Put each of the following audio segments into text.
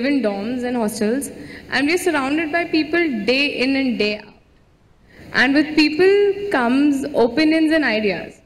we live in dorms and hostels, and we're surrounded by people day in and day out. And with people comes opinions and ideas.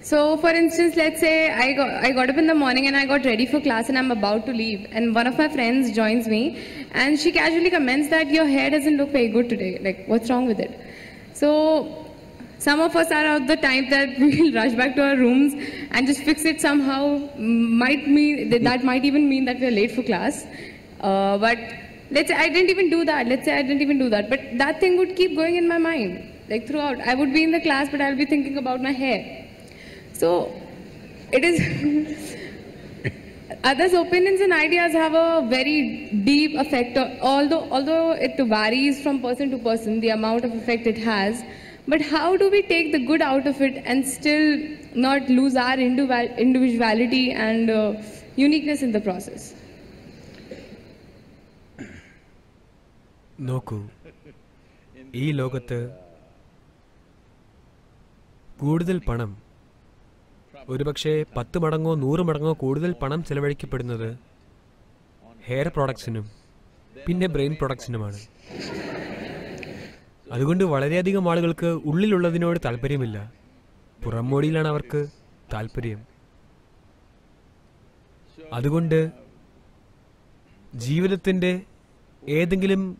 So, for instance, let's say I got, I got up in the morning and I got ready for class and I'm about to leave, and one of my friends joins me, and she casually comments that your hair doesn't look very good today. Like, what's wrong with it? So, some of us are of the type that we will rush back to our rooms and just fix it somehow. Might mean that, that might even mean that we're late for class. Uh, but let's say I didn't even do that. Let's say I didn't even do that. But that thing would keep going in my mind, like throughout. I would be in the class, but I'll be thinking about my hair. So it is. Others' opinions and ideas have a very deep effect. Although although it varies from person to person, the amount of effect it has. But how do we take the good out of it and still not lose our individuality and uh, uniqueness in the process? നോക്കൂ ഈ ലോകത്ത് കൂടുതൽ പണം ഒരുപക്ഷെ പത്ത് മടങ്ങോ നൂറ് മടങ്ങോ കൂടുതൽ പണം ചെലവഴിക്കപ്പെടുന്നത് ഹെയർ പ്രോഡക്ട്സിനും പിന്നെ ബ്രെയിൻ പ്രോഡക്ട്സിനുമാണ് അതുകൊണ്ട് വളരെയധികം ആളുകൾക്ക് ഉള്ളിലുള്ളതിനോട് താല്പര്യമില്ല പുറംമോടിയിലാണ് അവർക്ക് താല്പര്യം അതുകൊണ്ട് ജീവിതത്തിന്റെ ഏതെങ്കിലും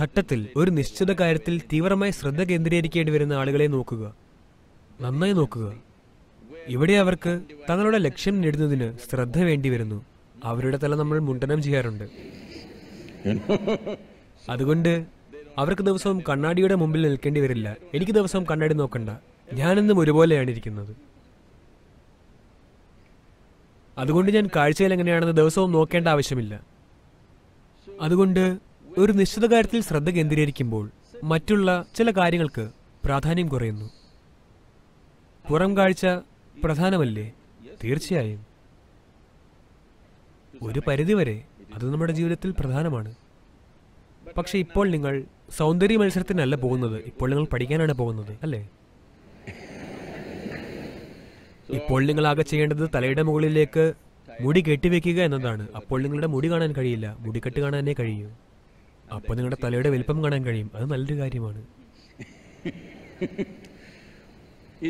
ഘട്ടത്തിൽ ഒരു നിശ്ചിത കാര്യത്തിൽ തീവ്രമായി ശ്രദ്ധ കേന്ദ്രീകരിക്കേണ്ടി വരുന്ന ആളുകളെ നോക്കുക. നന്നായി നോക്കുക. ഇവിടെ അവർക്ക് തങ്ങളുടെ ലക്ഷ്യം നേടുന്നതിന് ശ്രദ്ധ വേണ്ടി വരുന്നു. അവരുടെ തല നമ്മൾ മുണ്ടനം ചെയ്യാറുണ്ട്. അതുകൊണ്ട് അവർക്ക് ദിവസവും കണ്ണാടിയുടെ മുമ്പിൽ നിൽക്കേണ്ടി വരില്ല. എനിക്ക് ദിവസവും കണ്ണാടി നോക്കണ്ട. ഞാനെന്നും ഒരുപോലെയാണ് ഇരിക്കുന്നത്. അതുകൊണ്ട് ഞാൻ കാഴ്ചയിൽ എങ്ങനെയാണെന്ന് ദിവസവും നോക്കേണ്ട ആവശ്യമില്ല. അതുകൊണ്ട് ഒരു നിശ്ചിത കാര്യത്തിൽ ശ്രദ്ധ കേന്ദ്രീകരിക്കുമ്പോൾ മറ്റുള്ള ചില കാര്യങ്ങൾക്ക് പ്രാധാന്യം കുറയുന്നു. പുറം കാഴ്ച പ്രധാനമല്ലേ? തീർച്ചയായും. ഒരു പരിധിവരെ അത് നമ്മുടെ ജീവിതത്തിൽ പ്രധാനമാണ്. പക്ഷെ ഇപ്പോൾ നിങ്ങൾ സൗന്ദര്യ മത്സരത്തിനല്ല പോകുന്നത്. ഇപ്പോൾ നിങ്ങൾ പഠിക്കാനാണ് പോകുന്നത് അല്ലേ? ഇപ്പോൾ നിങ്ങൾ ആകെ ചെയ്യേണ്ടത് തലയുടെ മുകളിലേക്ക് മുടി കെട്ടിവെക്കുക എന്നതാണ്. അപ്പോൾ നിങ്ങളുടെ മുടി കാണാൻ കഴിയില്ല. മുടിക്കെട്ട് തന്നെ കഴിയൂ. അപ്പോൾ നിങ്ങളുടെ തലയുടെ വലിപ്പം കാണാൻ കഴിയും. അത് നല്ലൊരു കാര്യമാണ്.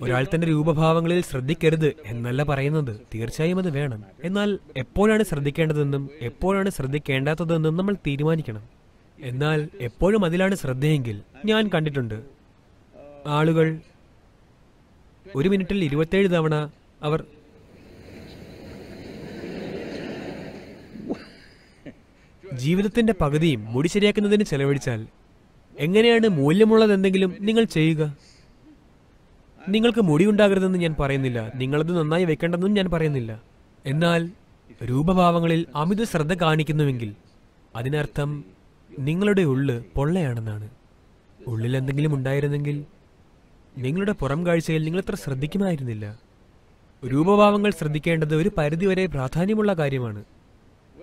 ഒരാൾ തന്റെ രൂപഭാവങ്ങളിൽ ശ്രദ്ധിക്കരുത് എന്നല്ല പറയുന്നത്. തീർച്ചയായും അത് വേണം. എന്നാൽ എപ്പോഴാണ് ശ്രദ്ധിക്കേണ്ടതെന്നും എപ്പോഴാണ് ശ്രദ്ധിക്കേണ്ടാത്തതെന്നും നമ്മൾ തീരുമാനിക്കണം. എന്നാൽ എപ്പോഴും അതിലാണ് ശ്രദ്ധയെങ്കിൽ ഞാൻ കണ്ടിട്ടുണ്ട്. ആളുകൾ ഒരു മിനിറ്റിൽ ഇരുപത്തേഴ് തവണ അവർ ജീവിതത്തിന്റെ പകുതിയും മുടി ശരിയാക്കുന്നതിന് ചെലവഴിച്ചാൽ എങ്ങനെയാണ് മൂല്യമുള്ളതെന്തെങ്കിലും നിങ്ങൾ ചെയ്യുക? നിങ്ങൾക്ക് മുടി ഉണ്ടാകരുതെന്ന് ഞാൻ പറയുന്നില്ല. നിങ്ങളത് നന്നായി വെക്കേണ്ടെന്നും ഞാൻ പറയുന്നില്ല. എന്നാൽ രൂപഭാവങ്ങളിൽ അമിത ശ്രദ്ധ കാണിക്കുന്നുവെങ്കിൽ അതിനർത്ഥം നിങ്ങളുടെ ഉള്ള് പൊള്ളയാണെന്നാണ്. ഉള്ളിൽ എന്തെങ്കിലും ഉണ്ടായിരുന്നെങ്കിൽ നിങ്ങളുടെ പുറം കാഴ്ചയിൽ നിങ്ങൾ അത്ര ശ്രദ്ധിക്കുമായിരുന്നില്ല. രൂപഭാവങ്ങൾ ശ്രദ്ധിക്കേണ്ടത് ഒരു പരിധിവരെ പ്രാധാന്യമുള്ള കാര്യമാണ്.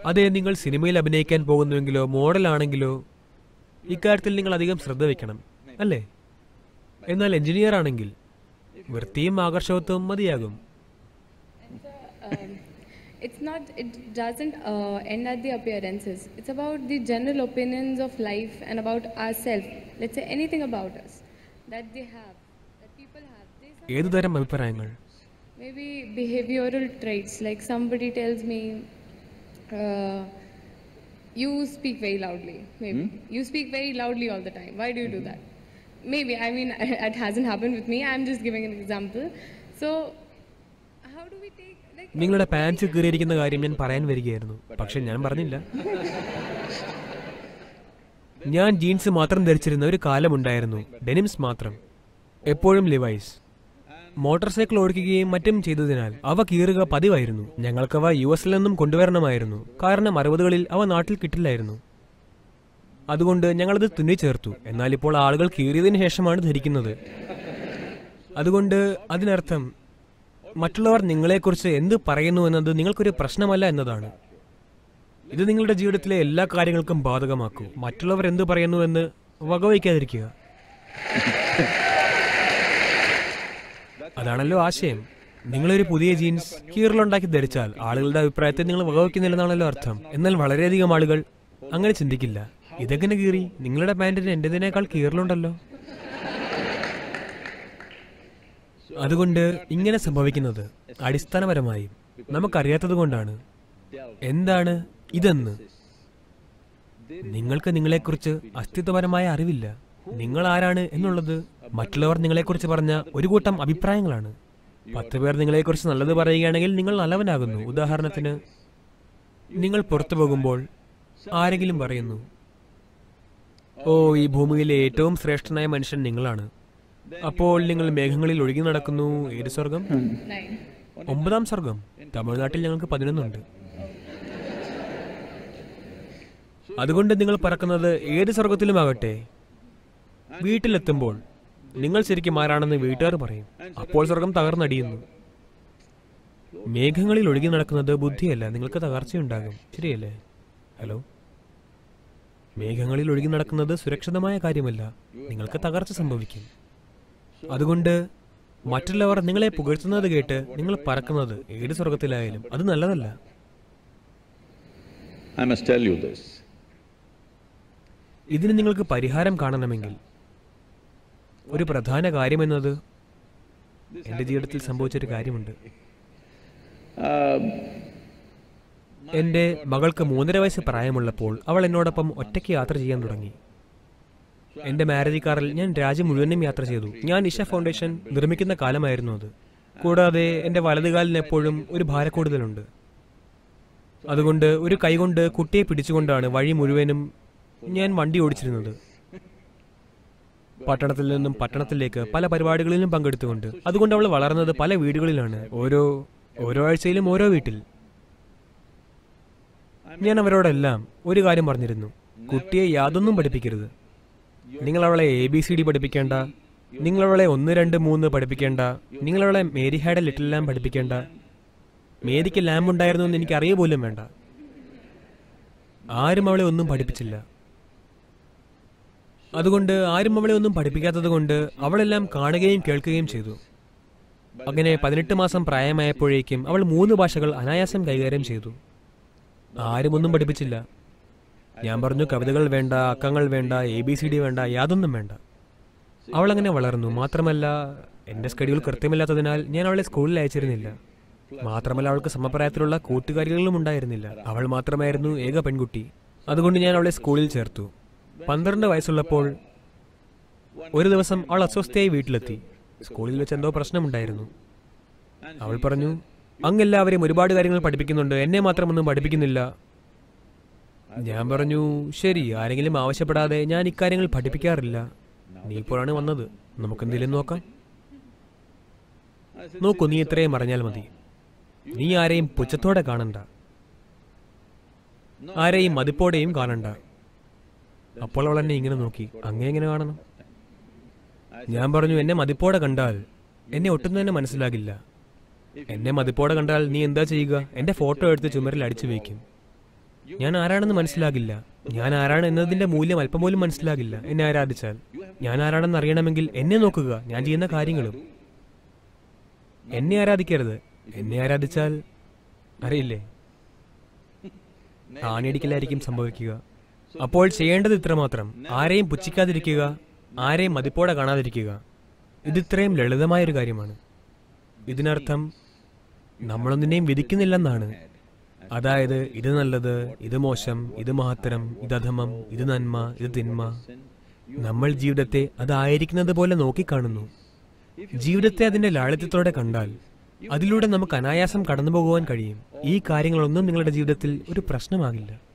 അതെ നിങ്ങൾ സിനിമയിൽ അഭിനയിക്കാൻ പോകുന്നുവെങ്കിലോ മോഡലാണെങ്കിലോ ഇക്കാര്യത്തിൽ നിങ്ങൾ അധികം ശ്രദ്ധ വയ്ക്കണം അല്ലേ? എന്നാൽ എഞ്ചിനീയർ ആണെങ്കിൽ വൃത്തിയും ആകർഷകത്വവും മതിയാകും. it's not, it doesn't uh, end at the appearances. It's about the general opinions of life and about ourselves. Let's say anything about us that they have, that people have. They some- ഏതുതരം അഭിപ്രായങ്ങൾ maybe behavioral traits, like somebody tells me, uh, you speak very loudly. Maybe you speak very loudly all the time. Why do you do that? Maybe I mean it hasn't happened with me. I'm just giving an example. So, how do we take like? നിങ്ങളുടെ pants കീറിയിരിക്കുന്ന കാര്യം ഞാൻ പറയാൻ വരികയായിരുന്നു. പക്ഷെ ഞാൻ പറഞ്ഞില്ല. ഞാൻ ജീൻസ് മാത്രം ധരിച്ചിരുന്ന ഒരു കാലമുണ്ടായിരുന്നു. ഡെനിംസ് മാത്രം. എപ്പോഴും ലിവൈസ് മോട്ടോർ സൈക്കിൾ ഓടിക്കുകയും മറ്റും ചെയ്തതിനാൽ അവ കീറുക പതിവായിരുന്നു. ഞങ്ങൾക്കവ യു എസിൽ നിന്നും കൊണ്ടുവരണമായിരുന്നു. കാരണം അറുപതുകളിൽ അവ നാട്ടിൽ കിട്ടില്ലായിരുന്നു. അതുകൊണ്ട് ഞങ്ങളത് തുന്നി ചേർത്തു. എന്നാൽ ഇപ്പോൾ ആളുകൾ കീറിയതിനു ശേഷമാണ് ധരിക്കുന്നത്. അതുകൊണ്ട് അതിനർത്ഥം മറ്റുള്ളവർ നിങ്ങളെക്കുറിച്ച് എന്ത് പറയുന്നു എന്നത് നിങ്ങൾക്കൊരു പ്രശ്നമല്ല എന്നതാണ്. ഇത് നിങ്ങളുടെ ജീവിതത്തിലെ എല്ലാ കാര്യങ്ങൾക്കും ബാധകമാക്കൂ. മറ്റുള്ളവർ എന്ത് പറയുന്നു എന്ന് വകവയ്ക്കാതിരിക്കുക. അതാണല്ലോ ആശയം. നിങ്ങളൊരു പുതിയ ജീൻസ് കീറിലുണ്ടാക്കി ധരിച്ചാൽ ആളുകളുടെ അഭിപ്രായത്തെ നിങ്ങൾ വകവയ്ക്കുന്നില്ലെന്നാണല്ലോ അർത്ഥം. എന്നാൽ വളരെയധികം ആളുകൾ അങ്ങനെ ചിന്തിക്കില്ല. ഇതെങ്ങനെ കീറി? നിങ്ങളുടെ പാന്റിന് എന്റേതിനേക്കാൾ കീറലുണ്ടല്ലോ. അതുകൊണ്ട് ഇങ്ങനെ സംഭവിക്കുന്നത് അടിസ്ഥാനപരമായി നമുക്കറിയാത്തത് കൊണ്ടാണ് എന്താണ് ഇതെന്ന്? നിങ്ങൾക്ക് നിങ്ങളെക്കുറിച്ച് അസ്തിത്വപരമായ അറിവില്ല. നിങ്ങൾ ആരാണ് എന്നുള്ളത് മറ്റുള്ളവർ നിങ്ങളെക്കുറിച്ച് പറഞ്ഞ ഒരു കൂട്ടം അഭിപ്രായങ്ങളാണ്. പത്ത് പേർ നിങ്ങളെക്കുറിച്ച് നല്ലത് പറയുകയാണെങ്കിൽ നിങ്ങൾ നല്ലവനാകുന്നു. ഉദാഹരണത്തിന് നിങ്ങൾ പുറത്തു പോകുമ്പോൾ ആരെങ്കിലും പറയുന്നു ഓ ഈ ഭൂമിയിലെ ഏറ്റവും ശ്രേഷ്ഠനായ മനുഷ്യൻ നിങ്ങളാണ്. അപ്പോൾ നിങ്ങൾ മേഘങ്ങളിൽ ഒഴുകി നടക്കുന്നു. ഏത് സ്വർഗം. ഒമ്പതാം സ്വർഗം തമിഴ്നാട്ടിൽ ഞങ്ങൾക്ക് പതിനൊന്നുണ്ട്. അതുകൊണ്ട് നിങ്ങൾ പറക്കുന്നത് ഏത് സ്വർഗത്തിലുമാകട്ടെ വീട്ടിലെത്തുമ്പോൾ നിങ്ങൾ ശരിക്കും ആരാണെന്ന് വീട്ടുകാർ പറയും. അപ്പോൾ സ്വർഗം തകർന്നടിയുന്നു. മേഘങ്ങളിൽ ഒഴുകി നടക്കുന്നത് ബുദ്ധിയല്ല. നിങ്ങൾക്ക് തകർച്ചയുണ്ടാകും. ശരിയല്ലേ? ഹലോ? മേഘങ്ങളിൽ ഒഴുകി നടക്കുന്നത് സുരക്ഷിതമായ കാര്യമല്ല. നിങ്ങൾക്ക് തകർച്ച സംഭവിക്കും. അതുകൊണ്ട് മറ്റുള്ളവർ നിങ്ങളെ പുകഴ്ത്തുന്നത് കേട്ട് നിങ്ങൾ പറക്കുന്നത് ഏത് സ്വർഗത്തിലായാലും അത് നല്ലതല്ല. ഇതിന് നിങ്ങൾക്ക് പരിഹാരം കാണണമെങ്കിൽ ഒരു പ്രധാന കാര്യമെന്നത് എന്റെ ജീവിതത്തിൽ സംഭവിച്ചൊരു കാര്യമുണ്ട്. Um, എന്റെ മകൾക്ക് മൂന്നര വയസ്സ് പ്രായമുള്ളപ്പോൾ അവൾ എന്നോടൊപ്പം ഒറ്റയ്ക്ക് യാത്ര ചെയ്യാൻ തുടങ്ങി. എന്റെ മാരേജ് കാറിൽ ഞാൻ രാജ്യം മുഴുവനും യാത്ര ചെയ്തു. ഞാൻ ഇഷ ഫൗണ്ടേഷൻ നിർമ്മിക്കുന്ന കാലമായിരുന്നു അത്. കൂടാതെ എന്റെ വലതുകാലിന് എപ്പോഴും ഒരു ഭാരക്കൂടുതലുണ്ട്. അതുകൊണ്ട് ഒരു കൈകൊണ്ട് കുട്ടിയെ പിടിച്ചുകൊണ്ടാണ് വഴി മുഴുവനും ഞാൻ വണ്ടി ഓടിച്ചിരുന്നത്. പട്ടണത്തിൽ നിന്നും പട്ടണത്തിലേക്ക് പല പരിപാടികളിലും പങ്കെടുത്തുകൊണ്ട് അതുകൊണ്ട് അവൾ വളർന്നത് പല വീടുകളിലാണ് ഓരോ ഓരോ ആഴ്ചയിലും ഓരോ വീട്ടിൽ. ഞാൻ അവരോടെല്ലാം ഒരു കാര്യം പറഞ്ഞിരുന്നു. കുട്ടിയെ യാതൊന്നും പഠിപ്പിക്കരുത്. നിങ്ങൾ അവളെ എ ബി സി ഡി പഠിപ്പിക്കേണ്ട. നിങ്ങൾ അവളെ ഒന്ന് രണ്ട് മൂന്ന് പഠിപ്പിക്കേണ്ട. നിങ്ങൾ അവളെ മേരി ഹാഡ് ലിറ്റിൽ ലാം പഠിപ്പിക്കേണ്ട. മേരിക്ക് ലാമ്പ് ഉണ്ടായിരുന്നു എന്ന് എനിക്ക് അറിയ പോലും വേണ്ട. ആരും അവളെ ഒന്നും പഠിപ്പിച്ചില്ല. അതുകൊണ്ട് ആരും അവളെ ഒന്നും പഠിപ്പിക്കാത്തത് കൊണ്ട് അവളെല്ലാം കാണുകയും കേൾക്കുകയും ചെയ്തു. അങ്ങനെ പതിനെട്ട് മാസം പ്രായമായപ്പോഴേക്കും അവൾ മൂന്ന് ഭാഷകൾ അനായാസം കൈകാര്യം ചെയ്തു. ആരും ഒന്നും പഠിപ്പിച്ചില്ല. ഞാൻ പറഞ്ഞു കവിതകൾ വേണ്ട അക്കങ്ങൾ വേണ്ട എ ബി സി ഡി വേണ്ട യാതൊന്നും വേണ്ട. അവൾ അങ്ങനെ വളർന്നു. മാത്രമല്ല എന്റെ സ്കെഡ്യൂൾ കൃത്യമില്ലാത്തതിനാൽ ഞാൻ അവളെ സ്കൂളിൽ അയച്ചിരുന്നില്ല. മാത്രമല്ല അവൾക്ക് സമപ്രായത്തിലുള്ള കൂട്ടുകാരികളും ഉണ്ടായിരുന്നില്ല. അവൾ മാത്രമായിരുന്നു ഏക പെൺകുട്ടി. അതുകൊണ്ട് ഞാൻ അവളെ സ്കൂളിൽ ചേർത്തു. പന്ത്രണ്ട് വയസ്സുള്ളപ്പോൾ ഒരു ദിവസം അവൾ അസ്വസ്ഥയായി വീട്ടിലെത്തി. സ്കൂളിൽ വെച്ച് എന്തോ പ്രശ്നമുണ്ടായിരുന്നു. അവൾ പറഞ്ഞു അങ്ങെല്ലാവരെയും ഒരുപാട് കാര്യങ്ങൾ പഠിപ്പിക്കുന്നുണ്ട്. എന്നെ മാത്രമൊന്നും പഠിപ്പിക്കുന്നില്ല. ഞാൻ പറഞ്ഞു ശരി ആരെങ്കിലും ആവശ്യപ്പെടാതെ ഞാൻ ഇക്കാര്യങ്ങൾ പഠിപ്പിക്കാറില്ല. നീ ഇപ്പോഴാണ് വന്നത്. നമുക്കെന്തെങ്കിലും നോക്കാം. നോക്കൂ നീ ഇത്രയും അറിഞ്ഞാൽ മതി. നീ ആരെയും പുച്ഛത്തോടെ കാണണ്ട. ആരെയും മതിപ്പോടെയും കാണണ്ട. അപ്പോൾ അവൾ എന്നെ ഇങ്ങനെ നോക്കി. അങ്ങനെ എങ്ങനെ കാണണം? ഞാൻ പറഞ്ഞു എന്നെ മതിപ്പോടെ കണ്ടാൽ എന്നെ ഒട്ടും തന്നെ മനസ്സിലാകില്ല. എന്നെ മതിപ്പോടെ കണ്ടാൽ നീ എന്താ ചെയ്യുക? എന്റെ ഫോട്ടോ എടുത്ത് ചുമരിൽ അടിച്ചു വയ്ക്കും ഞാൻ ആരാണെന്ന് മനസ്സിലാകില്ല. ഞാൻ ആരാണ് എന്നതിന്റെ മൂല്യം അല്പം പോലും മനസ്സിലാകില്ല. എന്നെ ആരാധിച്ചാൽ. ഞാൻ ആരാണെന്ന് അറിയണമെങ്കിൽ എന്നെ നോക്കുക. ഞാൻ ചെയ്യുന്ന കാര്യങ്ങളും. എന്നെ ആരാധിക്കരുത്. എന്നെ ആരാധിച്ചാൽ അറിയില്ലേ? ആണിയടിക്കലായിരിക്കും സംഭവിക്കുക. അപ്പോൾ ചെയ്യേണ്ടത് ഇത്രമാത്രം. ആരെയും പുച്ഛിക്കാതിരിക്കുക. ആരെയും മതിപ്പോടെ കാണാതിരിക്കുക. ഇതിത്രയും ലളിതമായൊരു കാര്യമാണ്. ഇതിനർത്ഥം നമ്മളൊന്നിനെയും വിധിക്കുന്നില്ലെന്നാണ്. അതായത് ഇത് നല്ലത് ഇത് മോശം ഇത് മഹത്തരം ഇത് അധമം ഇത് നന്മ ഇത് തിന്മ. നമ്മൾ ജീവിതത്തെ അതായിരിക്കുന്നത് പോലെ നോക്കിക്കാണുന്നു. ജീവിതത്തെ അതിന്റെ ലാളിത്യത്തോടെ കണ്ടാൽ അതിലൂടെ നമുക്ക് അനായാസം കടന്നു പോകുവാൻ കഴിയും. ഈ കാര്യങ്ങളൊന്നും നിങ്ങളുടെ ജീവിതത്തിൽ ഒരു പ്രശ്നമാകില്ല.